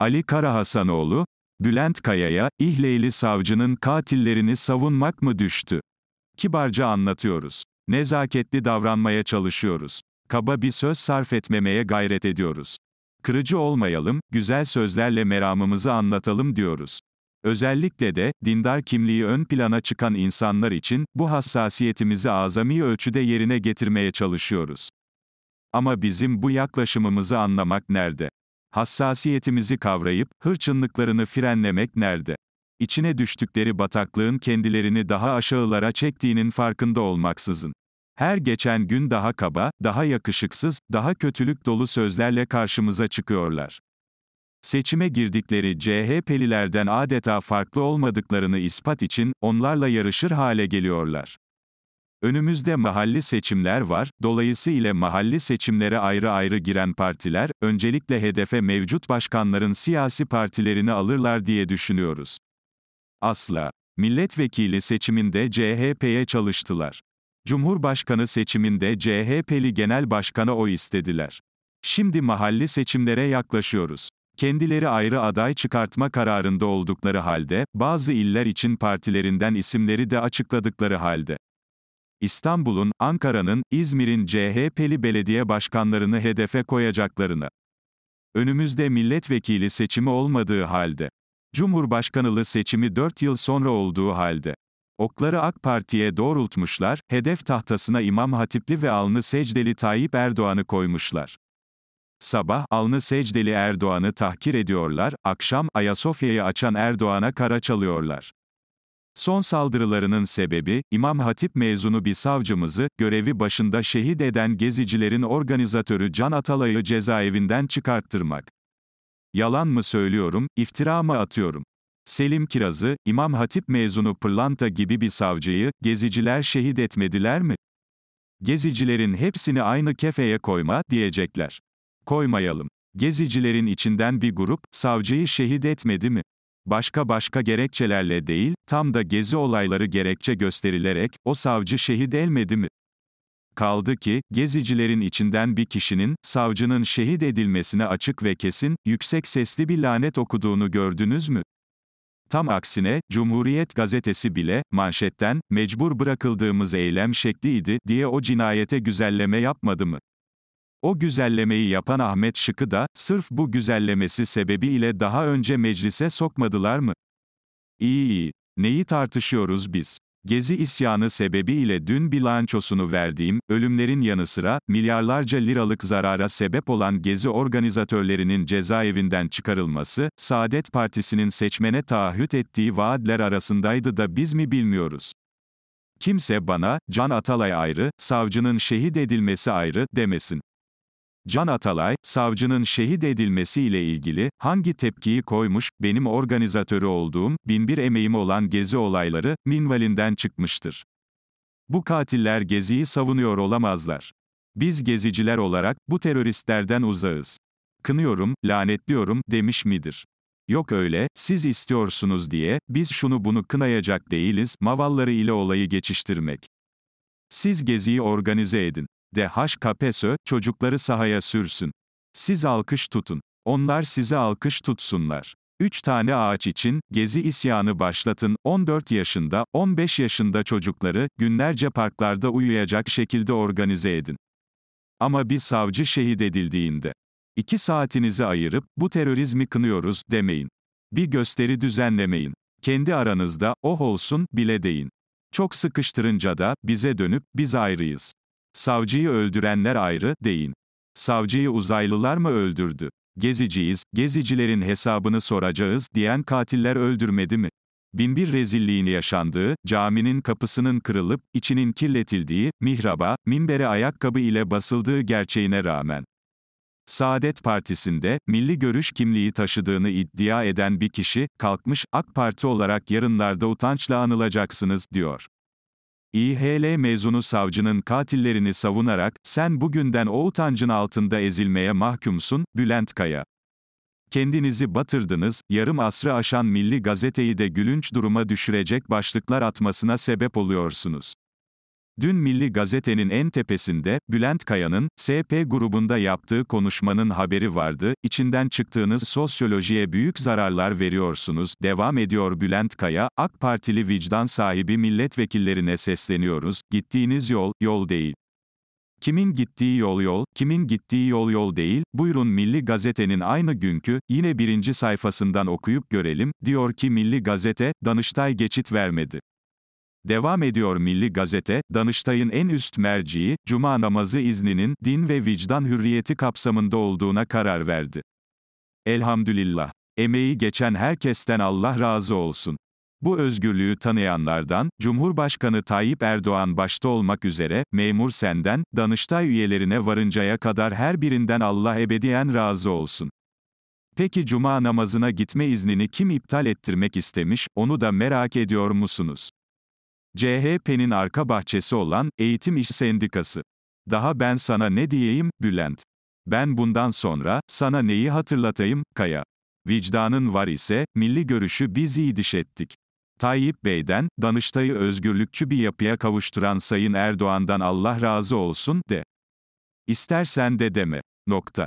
Ali Karahasanoğlu, Bülent Kaya'ya, İhleyli savcının katillerini savunmak mı düştü? Kibarca anlatıyoruz. Nezaketli davranmaya çalışıyoruz. Kaba bir söz sarf etmemeye gayret ediyoruz. Kırıcı olmayalım, güzel sözlerle meramımızı anlatalım diyoruz. Özellikle de, dindar kimliği ön plana çıkan insanlar için, bu hassasiyetimizi azami ölçüde yerine getirmeye çalışıyoruz. Ama bizim bu yaklaşımımızı anlamak nerede? Hassasiyetimizi kavrayıp, hırçınlıklarını frenlemek nerede? İçine düştükleri bataklığın kendilerini daha aşağılara çektiğinin farkında olmaksızın. Her geçen gün daha kaba, daha yakışıksız, daha kötülük dolu sözlerle karşımıza çıkıyorlar. Seçime girdikleri CHP'lilerden adeta farklı olmadıklarını ispat için, onlarla yarışır hale geliyorlar. Önümüzde mahalli seçimler var, dolayısıyla mahalli seçimlere ayrı ayrı giren partiler, öncelikle hedefe mevcut başkanların siyasi partilerini alırlar diye düşünüyoruz. Asla. Milletvekili seçiminde CHP'ye çalıştılar. Cumhurbaşkanı seçiminde CHP'li genel başkana oy istediler. Şimdi mahalli seçimlere yaklaşıyoruz. Kendileri ayrı aday çıkartma kararında oldukları halde, bazı iller için partilerinden isimleri de açıkladıkları halde. İstanbul'un, Ankara'nın, İzmir'in CHP'li belediye başkanlarını hedefe koyacaklarını. Önümüzde milletvekili seçimi olmadığı halde. Cumhurbaşkanlığı seçimi 4 yıl sonra olduğu halde. Okları AK Parti'ye doğrultmuşlar, hedef tahtasına İmam Hatipli ve alnı secdeli Tayyip Erdoğan'ı koymuşlar. Sabah, alnı secdeli Erdoğan'ı tahkir ediyorlar, akşam, Ayasofya'yı açan Erdoğan'a kara çalıyorlar. Son saldırılarının sebebi, İmam Hatip mezunu bir savcımızı, görevi başında şehit eden gezicilerin organizatörü Can Atalay'ı cezaevinden çıkarttırmak. Yalan mı söylüyorum, iftira mı atıyorum? Selim Kiraz'ı, İmam Hatip mezunu Pırlanta gibi bir savcıyı, geziciler şehit etmediler mi? Gezicilerin hepsini aynı kefeye koyma, diyecekler. Koymayalım. Gezicilerin içinden bir grup, savcıyı şehit etmedi mi? Başka başka gerekçelerle değil, tam da gezi olayları gerekçe gösterilerek, o savcı şehit elmedi mi? Kaldı ki, gezicilerin içinden bir kişinin, savcının şehit edilmesine açık ve kesin, yüksek sesli bir lanet okuduğunu gördünüz mü? Tam aksine, Cumhuriyet gazetesi bile, manşetten, mecbur bırakıldığımız eylem şekliydi, diye o cinayete güzelleme yapmadı mı? O güzellemeyi yapan Ahmet Şık'ı da, sırf bu güzellemesi sebebiyle daha önce meclise sokmadılar mı? İyi iyi. Neyi tartışıyoruz biz? Gezi isyanı sebebiyle dün bilançosunu verdiğim, ölümlerin yanı sıra, milyarlarca liralık zarara sebep olan gezi organizatörlerinin cezaevinden çıkarılması, Saadet Partisi'nin seçmene taahhüt ettiği vaatler arasındaydı da biz mi bilmiyoruz. Kimse bana, Can Atalay ayrı, savcının şehit edilmesi ayrı, demesin. Can Atalay, savcının şehit edilmesiyle ilgili, hangi tepkiyi koymuş, benim organizatörü olduğum, binbir emeğim olan gezi olayları, minvalinden çıkmıştır. Bu katiller geziyi savunuyor olamazlar. Biz geziciler olarak, bu teröristlerden uzağız. Kınıyorum, lanetliyorum, demiş midir? Yok öyle, siz istiyorsunuz diye, biz şunu bunu kınayacak değiliz, mavalları ile olayı geçiştirmek. Siz geziyi organize edin. DHKPSÖ, çocukları sahaya sürsün. Siz alkış tutun. Onlar size alkış tutsunlar. 3 tane ağaç için, gezi isyanı başlatın, 14 yaşında, 15 yaşında çocukları, günlerce parklarda uyuyacak şekilde organize edin. Ama bir savcı şehit edildiğinde, 2 saatinizi ayırıp, bu terörizmi kınıyoruz, demeyin. Bir gösteri düzenlemeyin. Kendi aranızda, oh olsun, bile deyin. Çok sıkıştırınca da, bize dönüp, biz ayrıyız. Savcıyı öldürenler ayrı, deyin. Savcıyı uzaylılar mı öldürdü? Geziciyiz, gezicilerin hesabını soracağız, diyen katiller öldürmedi mi? Binbir rezilliğini yaşandığı, caminin kapısının kırılıp, içinin kirletildiği, mihraba, minbere ayakkabı ile basıldığı gerçeğine rağmen. Saadet Partisi'nde, milli görüş kimliği taşıdığını iddia eden bir kişi, kalkmış, AK Parti olarak yarınlarda utançla anılacaksınız, diyor. İHL mezunu savcının katillerini savunarak, sen bugünden o utancın altında ezilmeye mahkumsun, Bülent Kaya. Kendinizi batırdınız, yarım asrı aşan milli gazeteyi de gülünç duruma düşürecek başlıklar atmasına sebep oluyorsunuz. Dün Milli Gazete'nin en tepesinde, Bülent Kaya'nın, SP grubunda yaptığı konuşmanın haberi vardı, içinden çıktığınız sosyolojiye büyük zararlar veriyorsunuz, devam ediyor Bülent Kaya, AK Partili vicdan sahibi milletvekillerine sesleniyoruz, gittiğiniz yol, yol değil. Kimin gittiği yol yol, kimin gittiği yol yol değil, buyurun Milli Gazete'nin aynı günkü, yine birinci sayfasından okuyup görelim, diyor ki Milli Gazete, Danıştay geçit vermedi. Devam ediyor Milli Gazete, Danıştay'ın en üst merciği, Cuma namazı izninin, din ve vicdan hürriyeti kapsamında olduğuna karar verdi. Elhamdülillah. Emeği geçen herkesten Allah razı olsun. Bu özgürlüğü tanıyanlardan, Cumhurbaşkanı Tayyip Erdoğan başta olmak üzere, memur senden, Danıştay üyelerine varıncaya kadar her birinden Allah ebediyen razı olsun. Peki cuma namazına gitme iznini kim iptal ettirmek istemiş, onu da merak ediyor musunuz? CHP'nin arka bahçesi olan Eğitim İş Sendikası. Daha ben sana ne diyeyim, Bülent? Ben bundan sonra, sana neyi hatırlatayım, Kaya? Vicdanın var ise, milli görüşü biz iyi diş ettik. Tayyip Bey'den, Danıştay'ı özgürlükçü bir yapıya kavuşturan Sayın Erdoğan'dan Allah razı olsun, de. İstersen de deme. Nokta.